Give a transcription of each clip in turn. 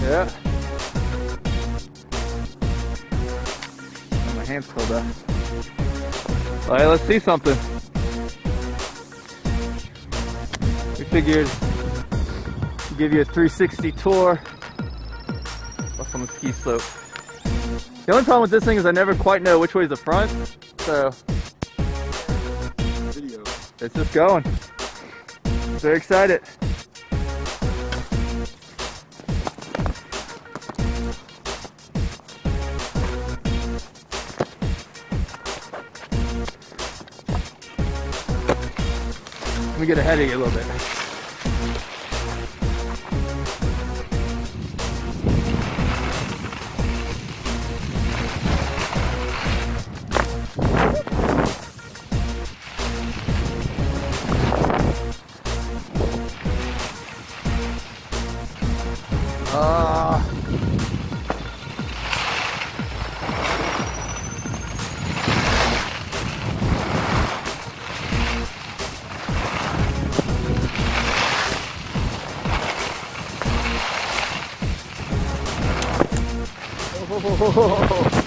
Yeah. My hands pulled up. All right, let's see something. We figured give you a 360 tour up on the ski slope. The only problem with this thing is I never quite know which way is the front, so Video. it's just going. Very excited. Let me get ahead of you a little bit. あほ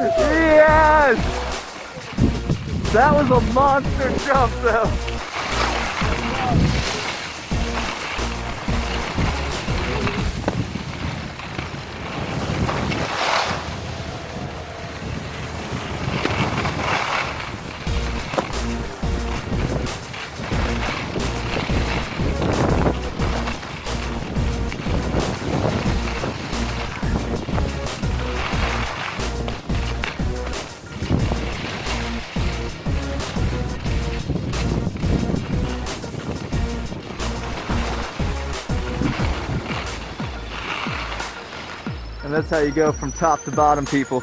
Yes! That was a monster jump though. And that's how you go from top to bottom, people.